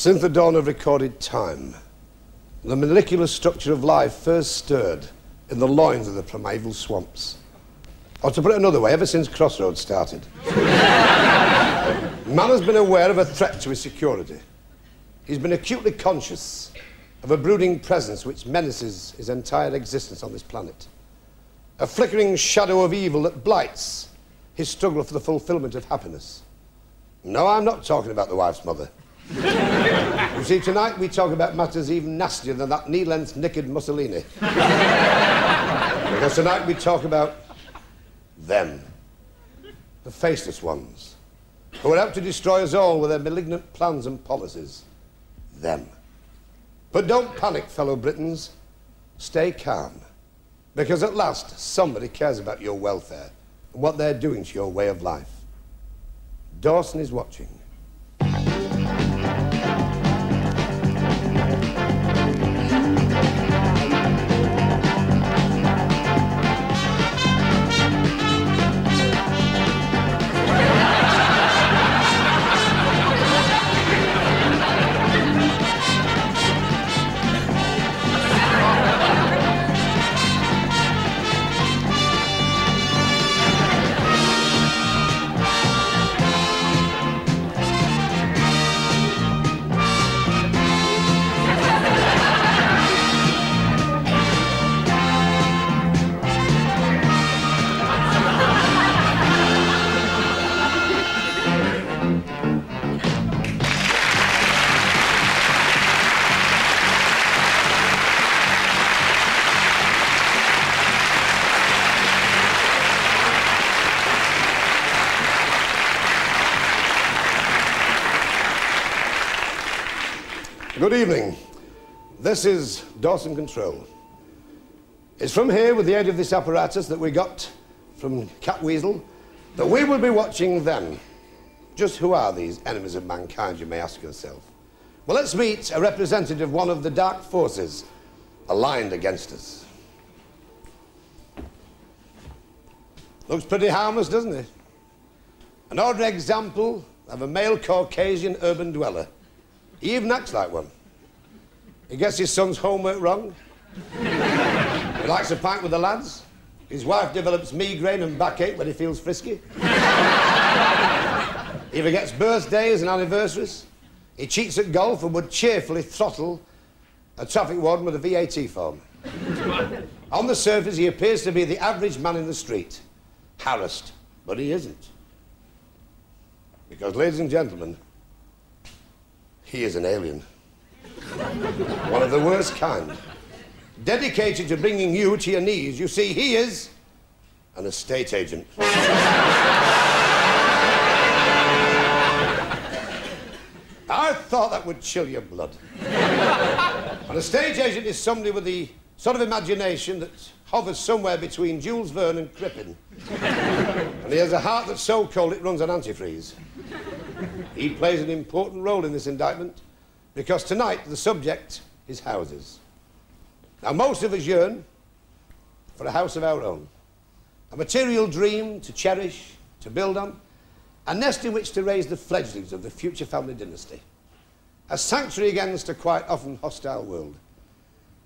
Since the dawn of recorded time, the molecular structure of life first stirred in the loins of the primeval swamps. Or to put it another way, ever since Crossroads started. Man has been aware of a threat to his security. He's been acutely conscious of a brooding presence which menaces his entire existence on this planet. A flickering shadow of evil that blights his struggle for the fulfillment of happiness. No, I'm not talking about the wife's mother. You see, tonight we talk about matters even nastier than that knee-length naked Mussolini. because tonight we talk about them, the faceless ones, who are out to destroy us all with their malignant plans and policies. Them. But don't panic, fellow Britons. Stay calm. Because at last, somebody cares about your welfare and what they're doing to your way of life. Dawson is watching. Good evening. This is Dawson Control. It's from here, with the aid of this apparatus that we got from Catweazle, that we will be watching them. Just who are these enemies of mankind, you may ask yourself? Well, let's meet a representative of one of the dark forces aligned against us. Looks pretty harmless, doesn't it? An ordinary example of a male Caucasian urban dweller. He even acts like one. He gets his son's homework wrong. he likes a pint with the lads. His wife develops migraine and backache when he feels frisky. he forgets birthdays and anniversaries. He cheats at golf and would cheerfully throttle a traffic warden with a VAT form. On the surface, he appears to be the average man in the street, harassed, but he isn't. Because, ladies and gentlemen, he is an alien. One of the worst kind. Dedicated to bringing you to your knees. You see, he is an estate agent. I thought that would chill your blood. an estate agent is somebody with the sort of imagination that hovers somewhere between Jules Verne and Crippen. and he has a heart that's so cold it runs on antifreeze. He plays an important role in this indictment because tonight the subject is houses. Now, most of us yearn for a house of our own, a material dream to cherish, to build on, a nest in which to raise the fledglings of the future family dynasty, a sanctuary against a quite often hostile world.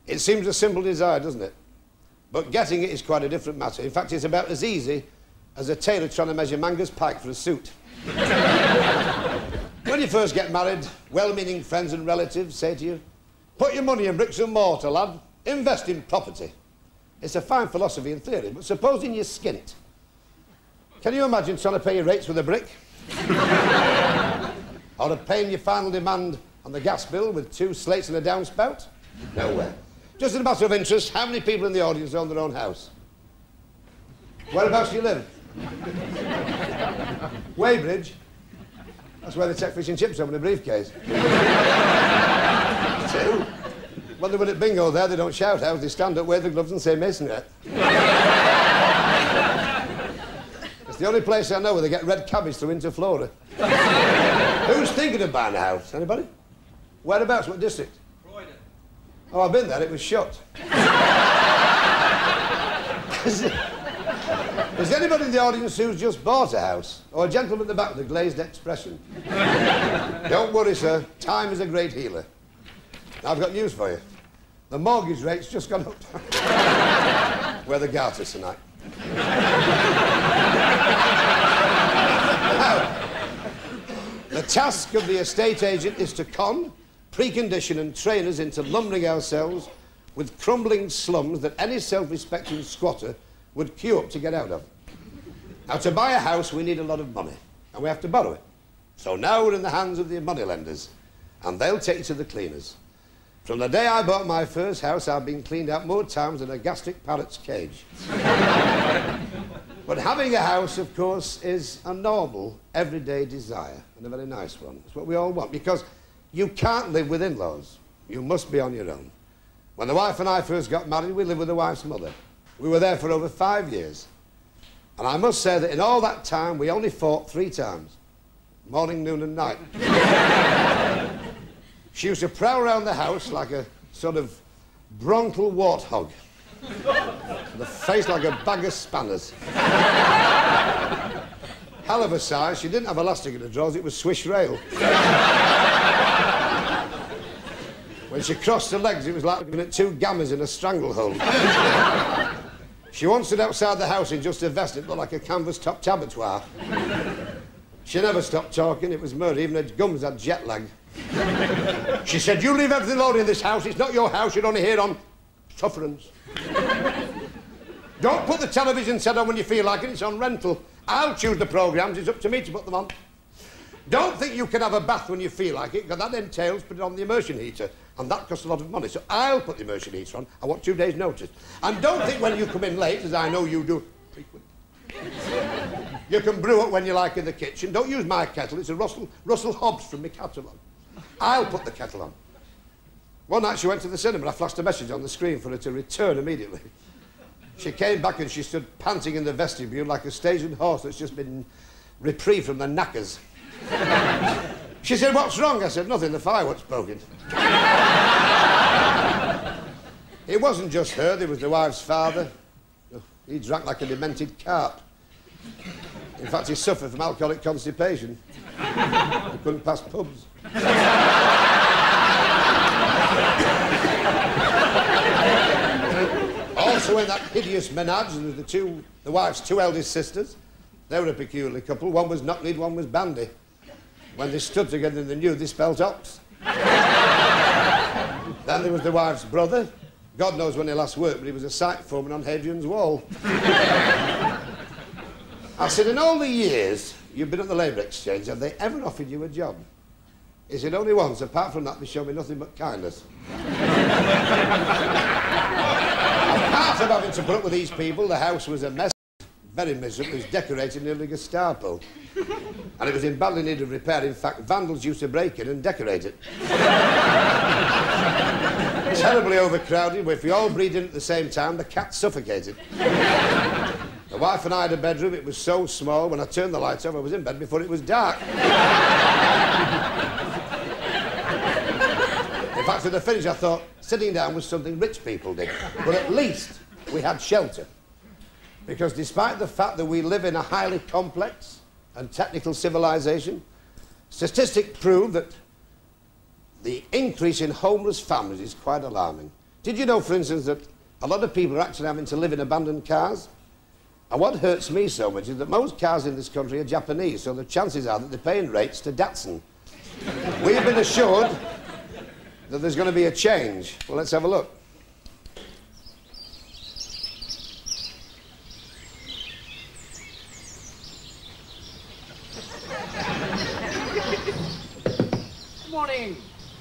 It seems a simple desire, doesn't it? But getting it is quite a different matter. In fact, it's about as easy as a tailor trying to measure Magnus Pyke for a suit. when you first get married, well-meaning friends and relatives say to you, put your money in bricks and mortar, lad. Invest in property. It's a fine philosophy in theory, but supposing you're skint, can you imagine trying to pay your rates with a brick? or of paying your final demand on the gas bill with two slates and a downspout? Nowhere. Just as a matter of interest, how many people in the audience own their own house? Whereabouts do you live? Weybridge? That's where they take fish and chips home in a briefcase. Two. When they win at bingo there, they don't shout out, they stand up, wear the gloves and say masonry. it's the only place I know where they get red cabbage through Interflora. Who's thinking of buying a house? Anybody? Whereabouts? What district? Croydon. Oh, I've been there. It was shut. Is anybody in the audience who's just bought a house? Or a gentleman at the back with a glazed expression? Don't worry, sir. Time is a great healer. I've got news for you. The mortgage rate's just gone up. We're the garters tonight. now, the task of the estate agent is to con, precondition and train us into lumbering ourselves with crumbling slums that any self-respecting squatter would queue up to get out of. Now, to buy a house, we need a lot of money, and we have to borrow it. So now we're in the hands of the moneylenders, and they'll take you to the cleaners. From the day I bought my first house, I've been cleaned out more times than a gastric parrot's cage. but having a house, of course, is a normal, everyday desire, and a very nice one. It's what we all want, because you can't live with in-laws. You must be on your own. When the wife and I first got married, we lived with the wife's mother. We were there for over five years. And I must say that in all that time, we only fought three times. Morning, noon and night. she used to prowl around the house like a sort of bronchial warthog. the face like a bag of spanners. Hell of a size. She didn't have elastic in the drawers, it was swish rail. when she crossed her legs, it was like looking at two gammas in a stranglehold. She once stood outside the house in just a vest. It looked like a canvas-topped abattoir. She never stopped talking. It was murder. Even her gums had jet lag. she said, you leave everything alone in this house. It's not your house. You're only here on sufferance. Don't put the television set on when you feel like it. It's on rental. I'll choose the programmes. It's up to me to put them on. Don't think you can have a bath when you feel like it, because that entails putting on the immersion heater, and that costs a lot of money. So I'll put the immersion heater on. I want two days' notice. And don't think when you come in late, as I know you do, frequently, you can brew it when you like in the kitchen. Don't use my kettle. It's a Russell, Russell Hobbs from my catalogue. I'll put the kettle on. One night she went to the cinema. I flashed a message on the screen for her to return immediately. She came back and she stood panting in the vestibule like a stationed horse that's just been reprieved from the knackers. she said, what's wrong? I said, nothing, the fireworks broken. it wasn't just her, there was the wife's father. He drank like a demented carp. In fact, he suffered from alcoholic constipation. he couldn't pass pubs. also in that hideous menage, there were the two, the wife's two eldest sisters. They were a peculiar couple. One was knock-kneed, one was bandy. When they stood together in the new, they spelt ox. then there was the wife's brother. God knows when he last worked, but he was a site foreman on Hadrian's Wall. I said, in all the years you've been at the Labour Exchange, have they ever offered you a job? He said, only once. Apart from that, they show me nothing but kindness. Apart from having to put up with these people, the house was a mess very miserable. It was decorated nearly Gestapo. And it was in badly need of repair. In fact, vandals used to break it and decorate it. Terribly overcrowded, if we all breathed in at the same time, the cat suffocated. The wife and I had a bedroom. It was so small, when I turned the lights off, I was in bed before it was dark. in fact, at the finish, I thought sitting down was something rich people did. But at least we had shelter. Because despite the fact that we live in a highly complex and technical civilization, statistics prove that the increase in homeless families is quite alarming. Did you know, for instance, that a lot of people are actually having to live in abandoned cars? And what hurts me so much is that most cars in this country are Japanese, so the chances are that they're paying rates to Datsun. We've been assured that there's going to be a change. Well, let's have a look. Morning.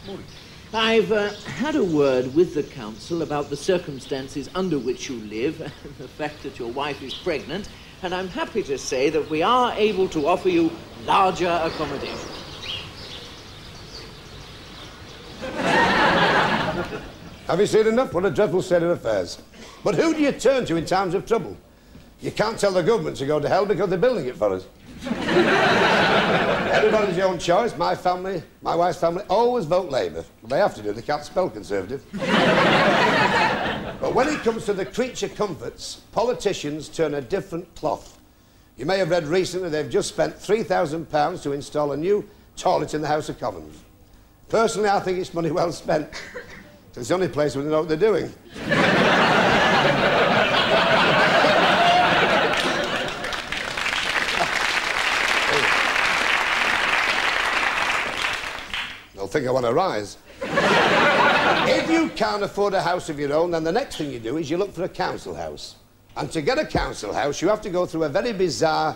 Morning. I've uh, had a word with the council about the circumstances under which you live and the fact that your wife is pregnant, and I'm happy to say that we are able to offer you larger accommodation. Have you seen enough? What a dreadful state of affairs. But who do you turn to in times of trouble? You can't tell the government to go to hell because they're building it for us. Everybody's your own choice. My family, my wife's family, always vote Labour. They have to do. They can't spell Conservative. but when it comes to the creature comforts, politicians turn a different cloth. You may have read recently they've just spent £3,000 to install a new toilet in the House of Commons. Personally, I think it's money well spent. It's the only place where they know what they're doing. Think I want to rise. if you can't afford a house of your own, then the next thing you do is you look for a council house. And to get a council house, you have to go through a very bizarre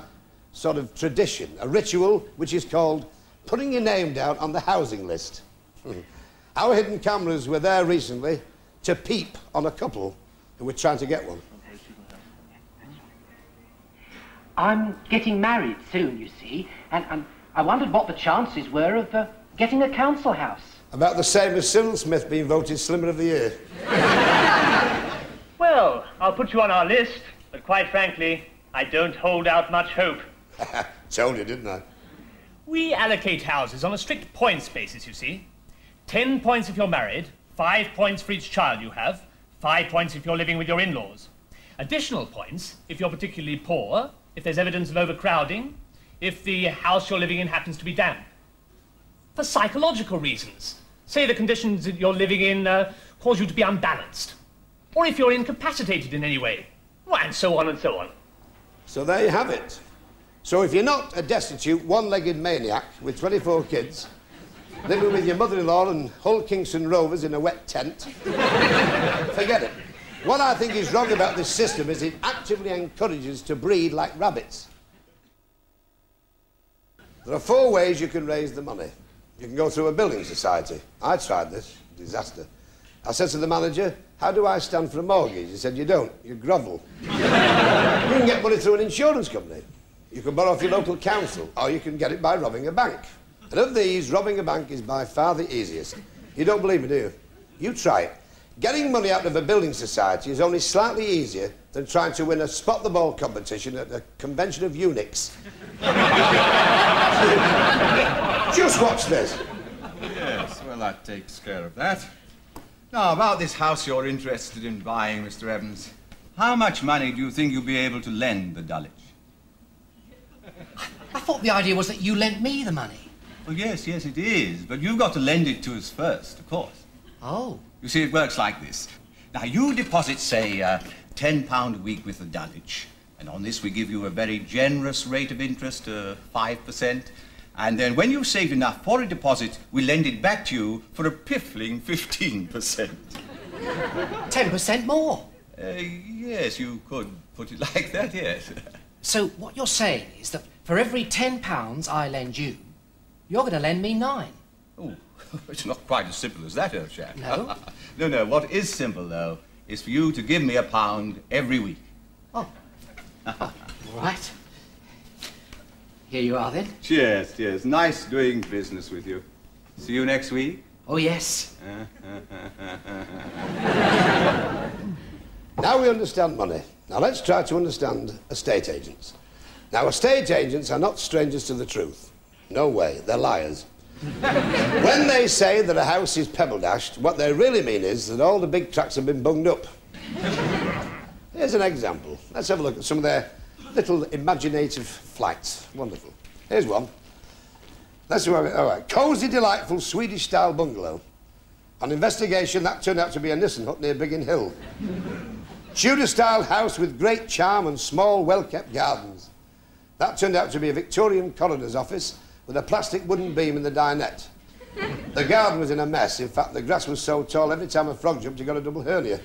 sort of tradition, a ritual which is called putting your name down on the housing list. Our hidden cameras were there recently to peep on a couple who were trying to get one. I'm getting married soon, you see, and, and I wondered what the chances were of uh, getting a council house. About the same as Cyril Smith being voted Slimmer of the Year. well, I'll put you on our list, but quite frankly, I don't hold out much hope. Told you, didn't I? We allocate houses on a strict points basis, you see. Ten points if you're married, five points for each child you have, five points if you're living with your in-laws. Additional points if you're particularly poor, if there's evidence of overcrowding, if the house you're living in happens to be damp. For psychological reasons. Say the conditions that you're living in uh, cause you to be unbalanced. Or if you're incapacitated in any way. And so on and so on. So there you have it. So if you're not a destitute, one-legged maniac with 24 kids, living with your mother-in-law and Hull Kingston Rovers in a wet tent. Forget it. What I think is wrong about this system is it actively encourages to breed like rabbits. There are four ways you can raise the money. You can go through a building society. I tried this. Disaster. I said to the manager, how do I stand for a mortgage? He said, you don't. You grovel. you can get money through an insurance company. You can borrow off your local council, or you can get it by robbing a bank. And of these, robbing a bank is by far the easiest. You don't believe me, do you? You try it. Getting money out of a building society is only slightly easier than trying to win a spot the ball competition at a convention of eunuchs. Just watch this. Yes, well, that takes care of that. Now, about this house you're interested in buying, Mr. Evans, how much money do you think you'll be able to lend the Dulwich? I thought the idea was that you lent me the money. Well, yes, yes, it is. But you've got to lend it to us first, of course. Oh. You see, it works like this. Now, you deposit, say, uh, £10 a week with the Dulwich. And on this, we give you a very generous rate of interest, uh, 5%. And then when you've saved enough for a deposit, we lend it back to you for a piffling 15%. 10% more? Uh, yes, you could put it like that, yes. So what you're saying is that for every £10 I lend you, you're going to lend me nine. Oh, it's not quite as simple as that, old chap. No? no, no. What is simple, though, is for you to give me a pound every week. Oh. oh. Right. Here you are, then. Cheers, cheers. Nice doing business with you. See you next week. Oh, yes. now we understand money. Now let's try to understand estate agents. Now, estate agents are not strangers to the truth. No way, they're liars. when they say that a house is pebble dashed, what they really mean is that all the big tracks have been bunged up. Here's an example. Let's have a look at some of their little imaginative flights. Wonderful. Here's one. Let's we, all right. Cosy, delightful Swedish-style bungalow. On investigation, that turned out to be a Nissen hut near Biggin Hill. Tudor-style house with great charm and small, well-kept gardens. That turned out to be a Victorian coroner's office with a plastic wooden beam in the dinette. The garden was in a mess. In fact, the grass was so tall, every time a frog jumped, you got a double hernia.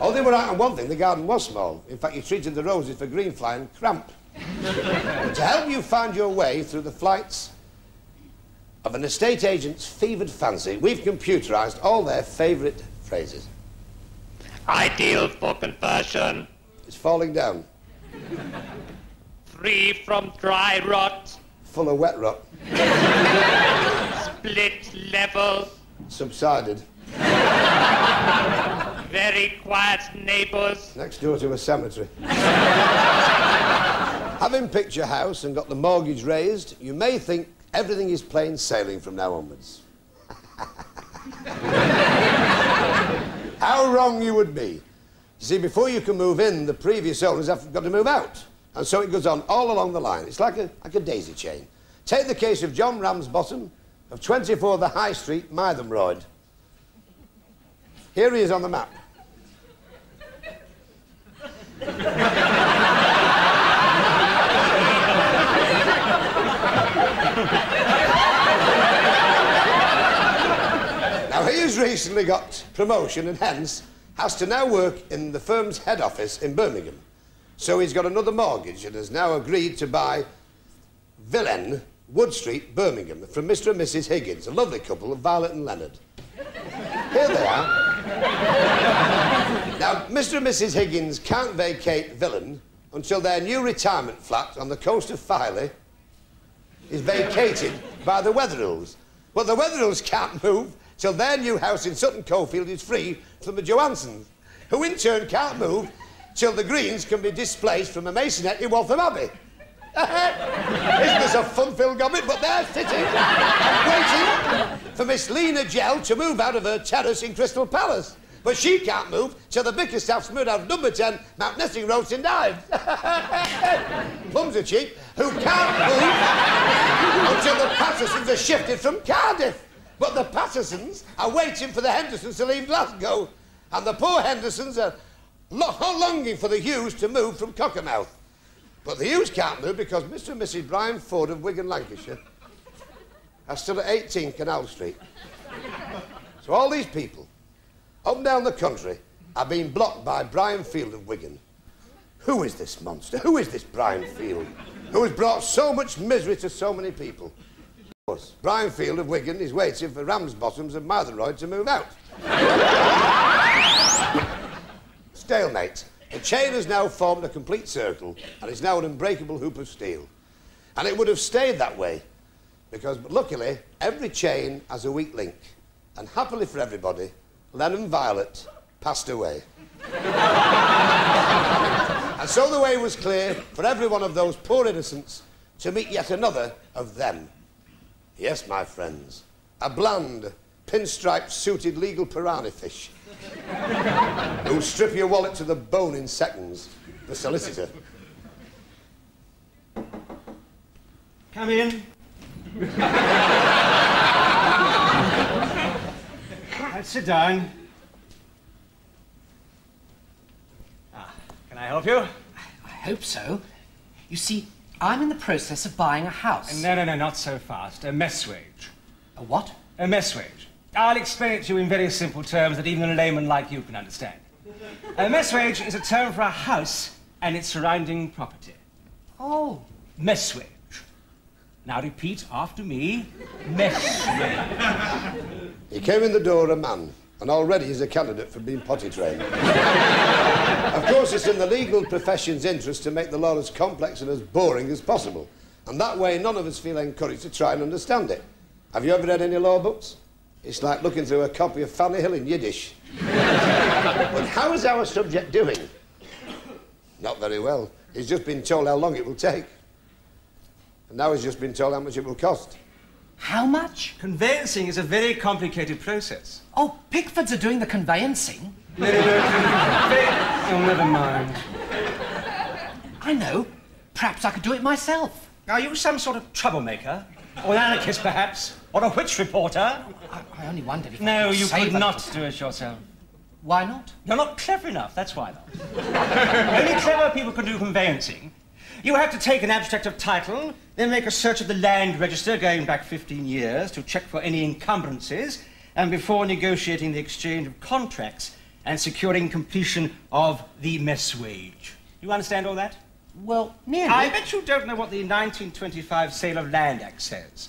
oh, they were right on one thing. The garden was small. In fact, you treated the roses for greenfly and cramp. to help you find your way through the flights of an estate agent's fevered fancy, we've computerised all their favourite phrases. Ideal for conversion. It's falling down. Free from dry rot. Full of wet rot. Split level. Subsided. Very quiet neighbours. Next door to a cemetery. Having picked your house and got the mortgage raised, you may think everything is plain sailing from now onwards. How wrong you would be. You see, before you can move in, the previous owners have got to move out. And so it goes on all along the line. It's like a, like a daisy chain. Take the case of John Ramsbottom of 24 The High Street, Mytholmroyd. Here he is on the map. now, he has recently got promotion and hence has to now work in the firm's head office in Birmingham. So he's got another mortgage and has now agreed to buy Villen, Wood Street, Birmingham, from Mr. and Mrs. Higgins, a lovely couple of Violet and Leonard. Here they are. now, Mr. and Mrs. Higgins can't vacate Villen until their new retirement flat on the coast of Filey is vacated by the Wetherills. But the Wetherills can't move till their new house in Sutton Coldfield is free from the Johansons, who in turn can't move till the Greens can be displaced from a masonette in Waltham Abbey. Isn't this a fun-filled gobbit? But they're sitting, waiting for Miss Lena Gell to move out of her terrace in Crystal Palace. But she can't move till the Bickerstaff's moved out of number 10 Mount Nessing Road in Dives. Plums are cheap, who can't move until the Pattersons are shifted from Cardiff. But the Pattersons are waiting for the Hendersons to leave Glasgow. And the poor Hendersons are lo longing for the Hughes to move from Cockermouth. But the Hughes can't move because Mr. and Mrs. Brian Ford of Wigan, Lancashire are still at 18 Canal Street. So all these people, up and down the country, are being blocked by Brian Field of Wigan. Who is this monster? Who is this Brian Field? Who has brought so much misery to so many people? Brian Field of Wigan is waiting for Ramsbottoms and Mytholmroyd to move out. Stalemate. The chain has now formed a complete circle and is now an unbreakable hoop of steel. And it would have stayed that way because, luckily, every chain has a weak link. And happily for everybody, Lennon Violet passed away. and so the way was clear for every one of those poor innocents to meet yet another of them. Yes, my friends, a bland, pinstripe suited legal piranha fish who'll strip your wallet to the bone in seconds. The solicitor. Come in. Let's sit down. Ah, can I help you? I hope so. You see, I'm in the process of buying a house. No, no, no, not so fast. A messuage. A what? A messuage. I'll explain it to you in very simple terms that even a layman like you can understand. A messuage is a term for a house and its surrounding property. Oh. Messuage. Now repeat after me. Mess wage. He came in the door a man, and already he's a candidate for being potty trained. of course, it's in the legal profession's interest to make the law as complex and as boring as possible. And that way, none of us feel encouraged to try and understand it. Have you ever read any law books? It's like looking through a copy of Fanny Hill in Yiddish. but how is our subject doing? Not very well. He's just been told how long it will take. And now he's just been told how much it will cost. How much? Conveyancing is a very complicated process. Oh, Pickfords are doing the conveyancing. No, no, no. oh, never mind. I know. Perhaps I could do it myself. Are you some sort of troublemaker? Or an anarchist, perhaps? Or a Which reporter? I, I only wondered if No, you could not do it yourself. Why not? You're not clever enough, that's why, though. Only clever people can do conveyancing. You have to take an abstract of title, then make a search of the land register going back 15 years to check for any encumbrances, and before negotiating the exchange of contracts and securing completion of the messuage. You understand all that? Well, nearly. I bet you don't know what the 1925 Sale of Land Act says,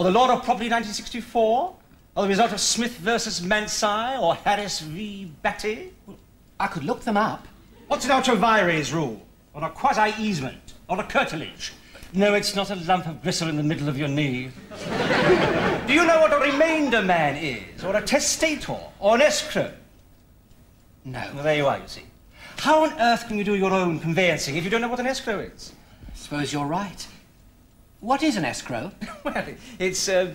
or the Law of Property 1964, or the result of Smith versus Mansai, or Harris v. Batty. I could look them up. What's an ultra vires rule? Or a quasi easement? Or a curtilage? No, it's not a lump of gristle in the middle of your knee. Do you know what a remainder man is? Or a testator? Or an escrow? No. Well, there you are, you see. How on earth can you do your own conveyancing if you don't know what an escrow is? I suppose you're right. What is an escrow? Well, it's uh,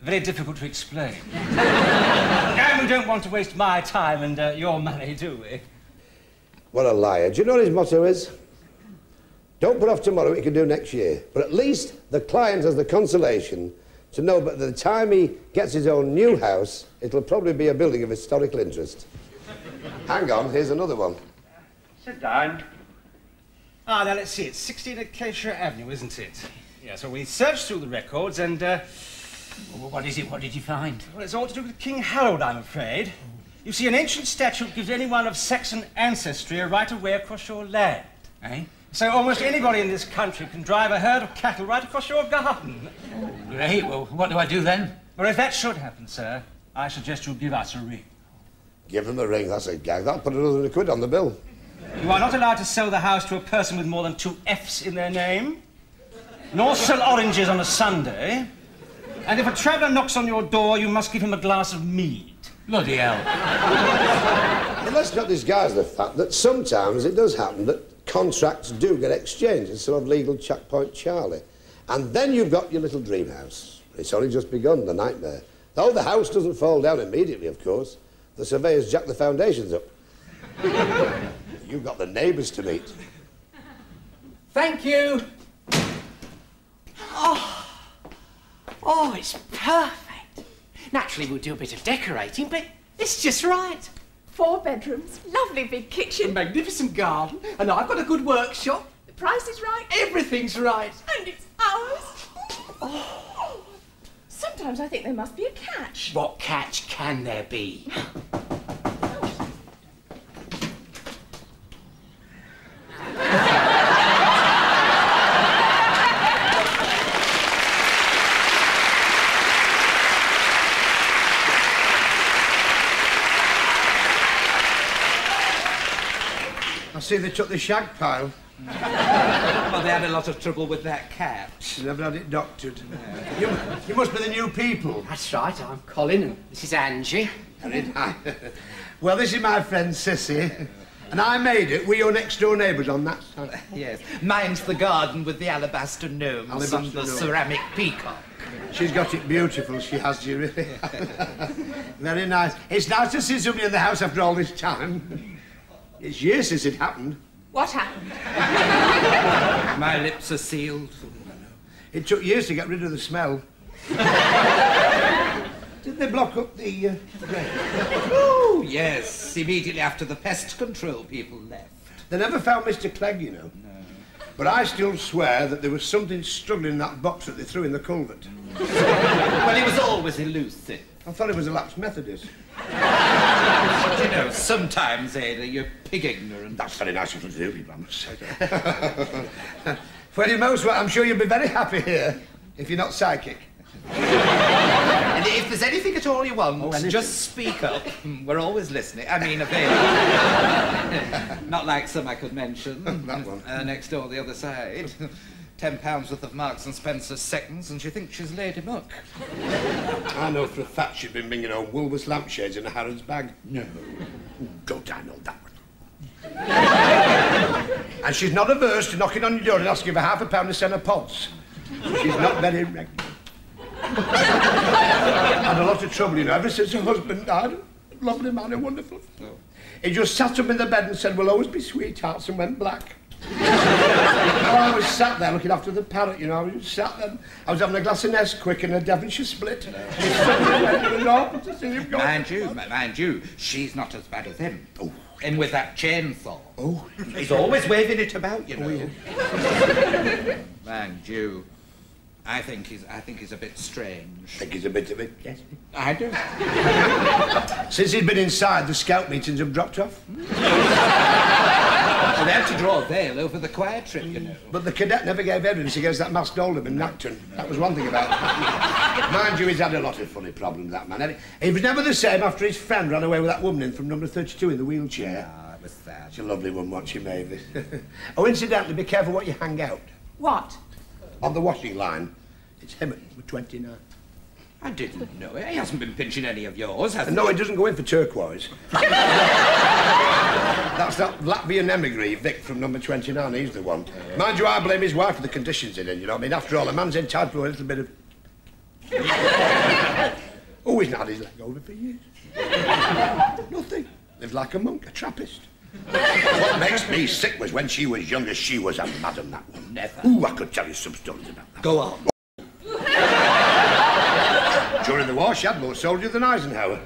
very difficult to explain. and we don't want to waste my time and uh, your money, do we? What a liar. Do you know what his motto is? Don't put off tomorrow what you can do next year. But at least the client has the consolation to know that by the time he gets his own new house, it'll probably be a building of historical interest. Hang on, here's another one. Sit down. Ah, now let's see. It's 16 Acacia Avenue, isn't it? Yeah, so we searched through the records and, uh, Well, what is it? What did you find? well, it's all to do with King Harold, I'm afraid. You see, an ancient statute gives anyone of Saxon ancestry a right of way across your land. Eh? So almost anybody in this country can drive a herd of cattle right across your garden. Great. Well, what do I do then? Well, if that should happen, sir, I suggest you give us a ring. Give him a ring, that's a gag. That'll put another quid on the bill. You are not allowed to sell the house to a person with more than two F's in their name, nor sell oranges on a Sunday. And if a traveller knocks on your door, you must give him a glass of mead. Bloody hell. But let's not disguise the fact that sometimes it does happen that contracts do get exchanged instead of legal checkpoint Charlie. And then you've got your little dream house. It's only just begun, the nightmare. Though the house doesn't fall down immediately, of course. The surveyors jack the foundations up. you've got the neighbours to meet. Thank you. Oh, oh, it's perfect. Naturally, we'll do a bit of decorating, but it's just right. Four bedrooms, lovely big A kitchen. magnificent garden, and I've got a good workshop. The price is right, Everything's right. and it's ours. Oh. Sometimes I think there must be a catch. What catch can there be? See they took the shag pile. Well, they had a lot of trouble with that cat. They never had it doctored. You, you must be the new people. That's right, I'm Colin, and this is Angie. Hi. well, this is my friend Sissy. And I made it. We're your next door neighbours on that side. Yes. Mine's the garden with the alabaster gnomes Alabaster and the gnome. ceramic peacock. She's got it beautiful, she has, you really. Very nice. It's nice to see somebody in the house after all this time. It's years since it happened. What happened? My lips are sealed. It took years to get rid of the smell. Did they block up the uh, drain? Oh, yes. Immediately after the pest control people left. They never found Mr. Clegg, you know. No. But I still swear that there was something struggling in that box that they threw in the culvert. Well, he was always elusive. I thought he was a lapsed Methodist. But you know, sometimes, Ada, you're pig ignorant. That's very nice of you to do, people, I must say. well, most, well, I'm sure you'll be very happy here if you're not psychic. And if there's anything at all you want, Oh, anything. just speak up. We're always listening. I mean, available. Not like some I could mention. That one. Uh, next door, the other side. Ten pounds worth of Marks and Spencer seconds, and she thinks she's Lady Muck. I know for a fact she's been bringing home Woolworths lampshades in a Harrods bag. No. Don't I know that one? and she's not averse to knocking on your door and asking for half a pound of centre pods. She's not very regular. Had a lot of trouble, you know, ever since her husband died. Lovely man, a wonderful fellow. He just sat up in the bed and said, We'll always be sweethearts, and went black. I was sat there looking after the parrot, you know. I was sat there. I was having a glass of Nesquik and a Devonshire split. He stood there with an open to see him go. Mind you, mind you, she's not as bad as him. Oh. And with that chainsaw. Oh, He's always waving it about, you oh, know. Mind you, I think he's, I think he's a bit strange. think he's a bit of it. Yes. I do. Since he's been inside, the scout meetings have dropped off. Well, they had to draw a veil over the choir trip, you know. But the cadet never gave evidence against that masked alderman, Nacton. That was one thing about it. Mind you, he's had a lot of funny problems, that man. He was never the same after his friend ran away with that woman in from number 32 in the wheelchair. Ah, it was sad. She's a lovely woman, wasn't she, Mavis? oh, incidentally, be careful what you hang out. What? On the washing line, it's him at 29. I didn't know it. He hasn't been pinching any of yours, has he? no, he doesn't go in for turquoise. That's that Latvian emigre, Vic, from number 29. He's the one. Mind you, I blame his wife for the conditions in it, you know what I mean? After all, a man's entitled to a little bit of... oh, he's not had his leg over for years. Nothing. Lives like a monk, a Trappist. what makes me sick was when she was younger, she was a madam, that one. Never. Ooh, I could tell you some stories about that. Go on. During the war, she had more soldiers than Eisenhower.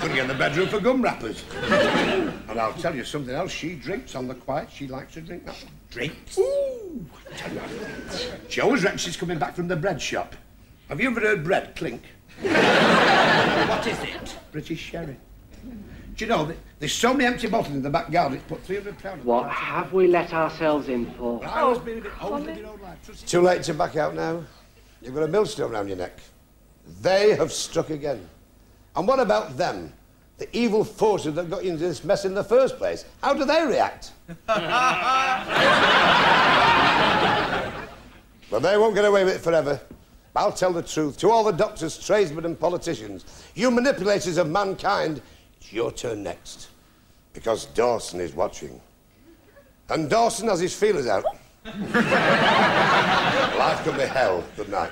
Couldn't get in the bedroom for gum wrappers. And I'll tell you something else. She drinks on the quiet. She likes to drink that. Drinks? Ooh! I tell you. She always reckons she's coming back from the bread shop. Have you ever heard bread clink? What is it? British sherry. Do you know, th- there's so many empty bottles in the back garden, it's put 300 pounds. What have we let ourselves in for? I was being a bit oh, old in your own Too late to back out now. You've got a millstone round your neck. They have struck again. And what about them? The evil forces that got you into this mess in the first place. How do they react? Well, they won't get away with it forever. I'll tell the truth to all the doctors, tradesmen, and politicians. You manipulators of mankind, it's your turn next. Because Dawson is watching. And Dawson has his feelers out. Life could be hell. Good night.